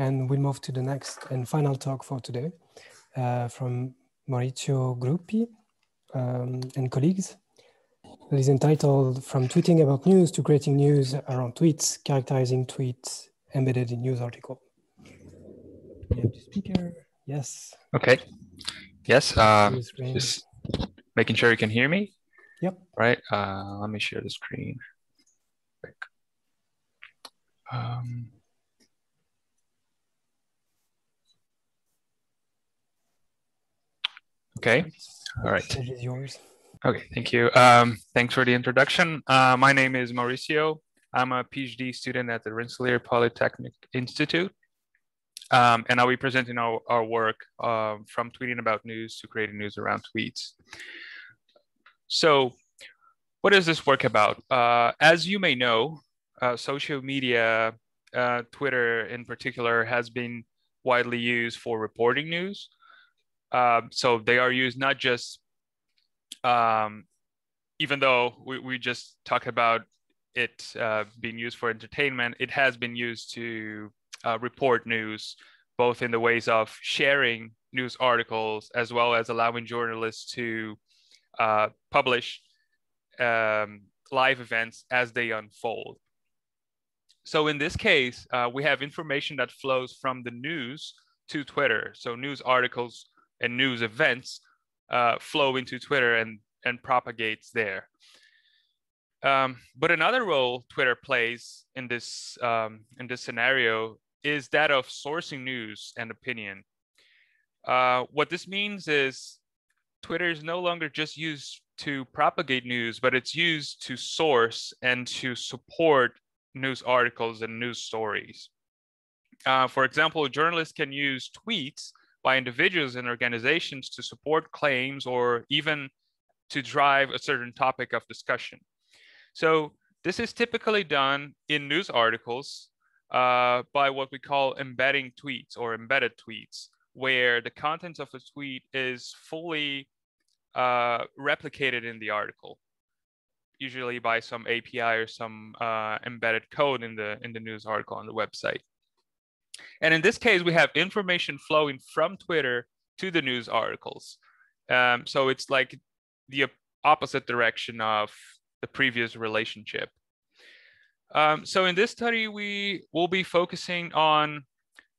and we'll move to the next and final talk for today uh, from Maurício Gruppi um, and colleagues. It is entitled From Tweeting About News to Creating News Around Tweets, Characterizing Tweets Embedded in News Article. We have the speaker. Yes. Okay. Yes. Um, just making sure you can hear me. Yep. Right. Uh, let me share the screen. Um, okay. All right. Stage is yours. Okay. Thank you. Um, thanks for the introduction. Uh, my name is Mauricio. I'm a PhD student at the Rensselaer Polytechnic Institute. Um, and I'll be presenting our, our work uh, from tweeting about news to creating news around tweets. So what is this work about? Uh, as you may know, uh, social media, uh, Twitter in particular, has been widely used for reporting news. Um, so they are used not just, um, even though we, we just talked about it uh, being used for entertainment, it has been used to uh, report news, both in the ways of sharing news articles as well as allowing journalists to uh, publish um, live events as they unfold. So in this case, uh, we have information that flows from the news to Twitter. So news articles and news events uh, flow into Twitter and, and propagates there. Um, but another role Twitter plays in this um, in this scenario is that of sourcing news and opinion. Uh, what this means is Twitter is no longer just used to propagate news, but it's used to source and to support news articles and news stories. Uh, for example, journalists can use tweets by individuals and organizations to support claims or even to drive a certain topic of discussion. So this is typically done in news articles uh, by what we call embedding tweets or embedded tweets, where the contents of the tweet is fully uh, replicated in the article, usually by some API or some uh, embedded code in the in the news article on the website. And in this case, we have information flowing from Twitter to the news articles. Um, so it's like the opposite direction of the previous relationship. Um, so in this study, we will be focusing on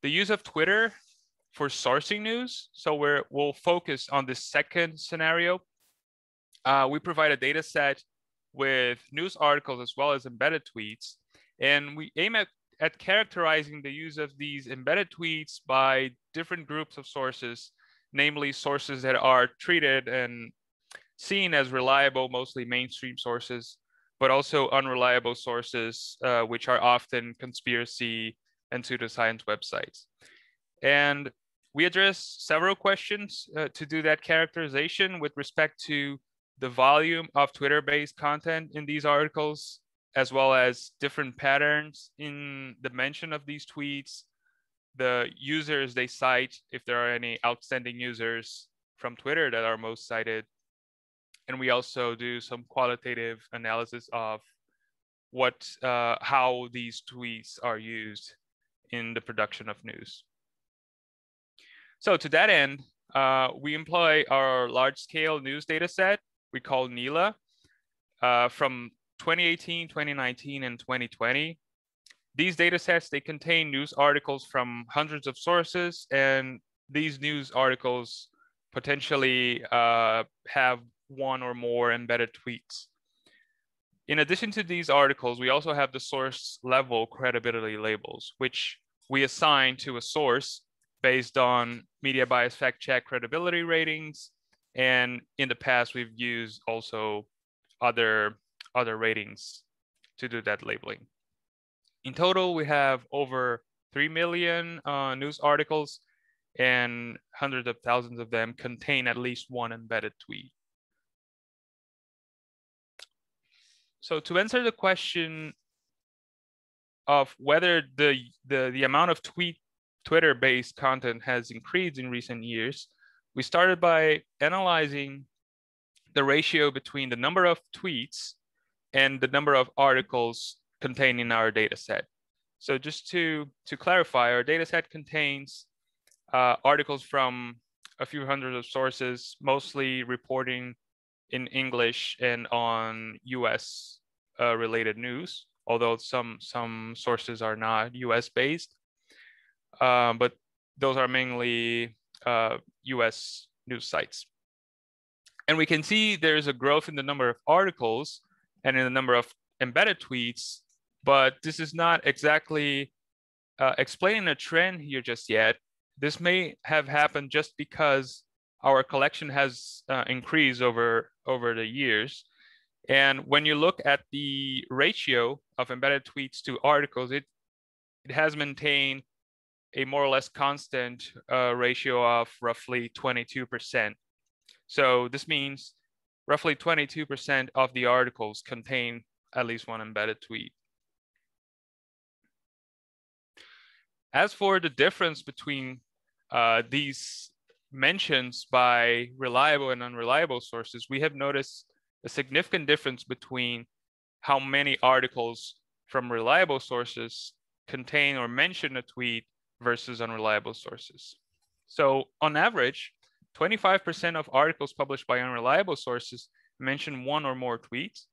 the use of Twitter for sourcing news. So we're, we'll focus on the second scenario. Uh, we provide a data set with news articles as well as embedded tweets. And we aim at, at characterizing the use of these embedded tweets by different groups of sources, namely sources that are treated and seen as reliable, mostly mainstream sources, but also unreliable sources, uh, which are often conspiracy and pseudoscience websites. And we address several questions uh, to do that characterization with respect to the volume of Twitter-based content in these articles, as well as different patterns in the mention of these tweets, the users they cite, if there are any outstanding users from Twitter that are most cited, and we also do some qualitative analysis of what uh, how these tweets are used in the production of news. So to that end, uh, we employ our large-scale news data set we call NELA uh, from 2018, 2019, and 2020. These data sets, they contain news articles from hundreds of sources, and these news articles potentially uh, have one or more embedded tweets. In addition to these articles, we also have the source level credibility labels, which we assign to a source based on media bias fact check credibility ratings. And in the past, we've used also other, other ratings to do that labeling. In total, we have over 3 million uh, news articles and hundreds of thousands of them contain at least one embedded tweet. So to answer the question of whether the, the, the amount of tweet Twitter-based content has increased in recent years, we started by analyzing the ratio between the number of tweets and the number of articles contained in our data set. So just to, to clarify, our data set contains uh, articles from a few hundred of sources, mostly reporting in English and on US uh, related news, although some, some sources are not US based. Um, but those are mainly uh, US news sites. And we can see there's a growth in the number of articles and in the number of embedded tweets, but this is not exactly uh, explaining a trend here just yet. This may have happened just because our collection has uh, increased over, over the years. And when you look at the ratio of embedded tweets to articles, it, it has maintained a more or less constant uh, ratio of roughly 22%. So this means roughly 22% of the articles contain at least one embedded tweet. As for the difference between uh, these mentions by reliable and unreliable sources, we have noticed a significant difference between how many articles from reliable sources contain or mention a tweet versus unreliable sources. So on average, 25% of articles published by unreliable sources mention one or more tweets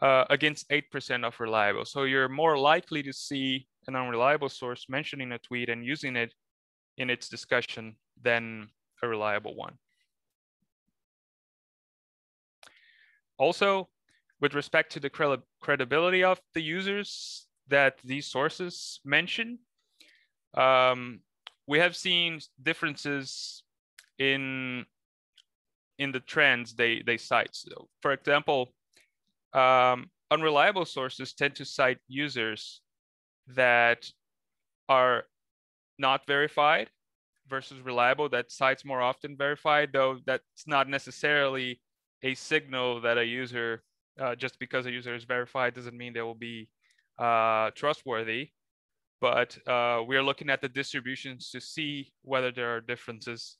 uh, against 8% of reliable. So you're more likely to see an unreliable source mentioning a tweet and using it in its discussion than a reliable one. Also, with respect to the credibility of the users that these sources mention, um, we have seen differences in in the trends they they cite. So, for example, um, unreliable sources tend to cite users that are not verified versus reliable that cites more often verified, though that's not necessarily a signal that a user, uh, just because a user is verified doesn't mean they will be uh, trustworthy but uh, we are looking at the distributions to see whether there are differences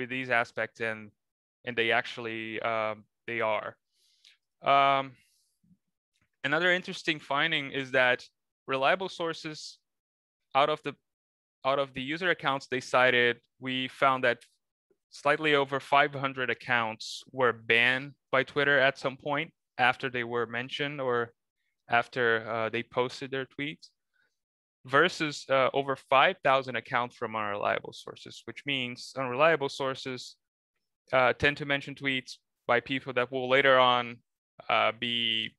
with these aspects and and they actually um, they are. Um, another interesting finding is that reliable sources out of the out of the user accounts they cited, we found that slightly over 500 accounts were banned by Twitter at some point after they were mentioned or after uh, they posted their tweets versus uh, over 5,000 accounts from unreliable sources, which means unreliable sources uh, tend to mention tweets by people that will later on uh, be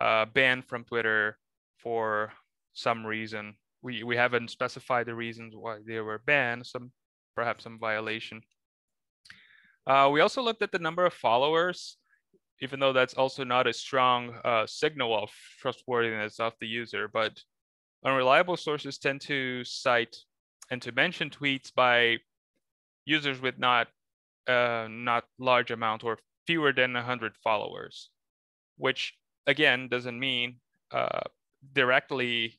uh, banned from Twitter for some reason. We, we haven't specified the reasons why they were banned, some perhaps some violation. Uh, we also looked at the number of followers, even though that's also not a strong uh, signal of trustworthiness of the user, but Unreliable sources tend to cite and to mention tweets by users with not uh, not large amount or fewer than 100 followers, which again doesn't mean uh, directly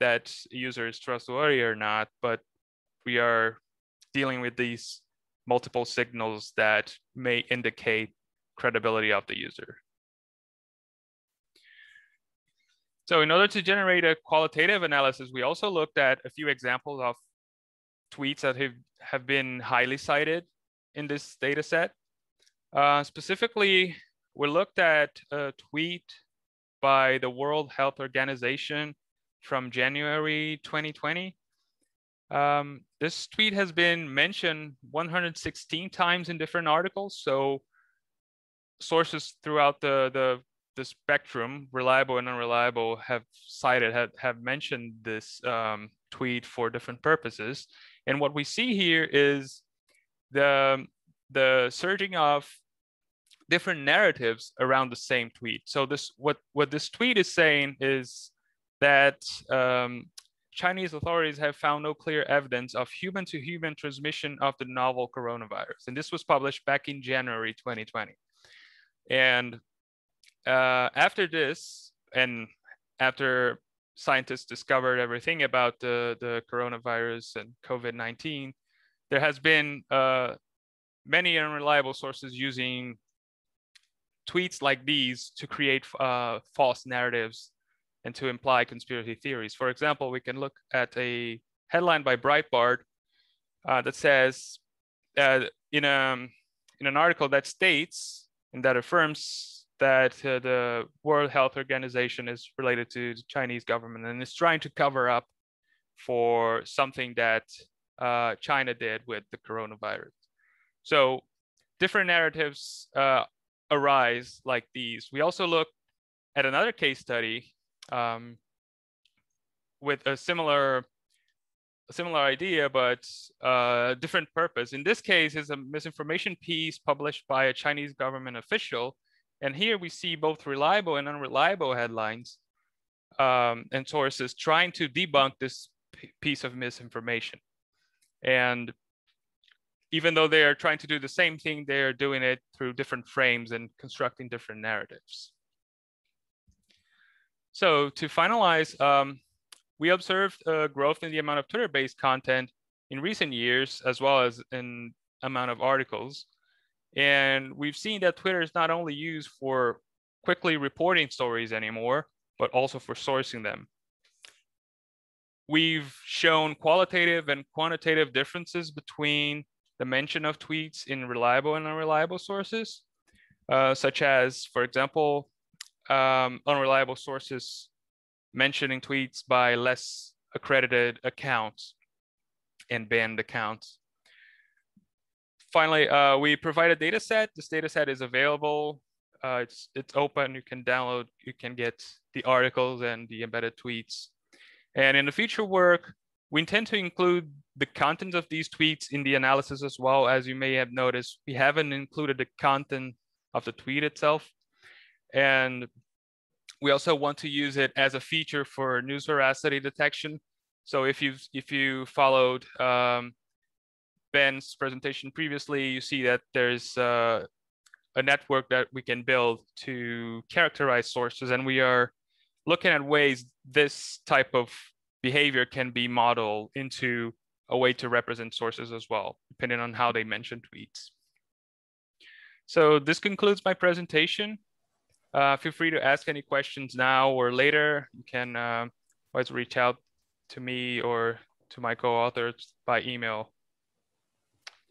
that user is trustworthy or not, but we are dealing with these multiple signals that may indicate credibility of the user. So in order to generate a qualitative analysis, we also looked at a few examples of tweets that have, have been highly cited in this data set. Uh, specifically, we looked at a tweet by the World Health Organization from January 2020. Um, this tweet has been mentioned 116 times in different articles. So sources throughout the, the the spectrum, reliable and unreliable, have cited, have, have mentioned this um, tweet for different purposes. And what we see here is the, the surging of different narratives around the same tweet. So this what, what this tweet is saying is that um, Chinese authorities have found no clear evidence of human to human transmission of the novel coronavirus. And this was published back in January 2020. And uh, after this, and after scientists discovered everything about the, the coronavirus and COVID 19, there has been uh, many unreliable sources using tweets like these to create uh, false narratives and to imply conspiracy theories. For example, we can look at a headline by Breitbart uh, that says uh, in, a, in an article that states and that affirms that uh, the World Health Organization is related to the Chinese government and is trying to cover up for something that uh, China did with the coronavirus. So different narratives uh, arise like these. We also look at another case study um, with a similar a similar idea, but uh, different purpose. In this case, is a misinformation piece published by a Chinese government official. And here we see both reliable and unreliable headlines um, and sources trying to debunk this piece of misinformation. And even though they are trying to do the same thing, they are doing it through different frames and constructing different narratives. So to finalize, um, we observed a growth in the amount of Twitter-based content in recent years, as well as in amount of articles. And we've seen that Twitter is not only used for quickly reporting stories anymore, but also for sourcing them. We've shown qualitative and quantitative differences between the mention of tweets in reliable and unreliable sources, uh, such as, for example, um, unreliable sources mentioning tweets by less accredited accounts and banned accounts. Finally, uh, we provide a data set. This data set is available. Uh, it's, it's open, you can download, you can get the articles and the embedded tweets. And in the future work, we intend to include the content of these tweets in the analysis as well. As you may have noticed, we haven't included the content of the tweet itself. And we also want to use it as a feature for news veracity detection. So if you if you followed um, Ben's presentation previously, you see that there's uh, a network that we can build to characterize sources, and we are looking at ways this type of behavior can be modeled into a way to represent sources as well, depending on how they mention tweets. So this concludes my presentation. Uh, feel free to ask any questions now or later. You can uh, always reach out to me or to my co-authors by email.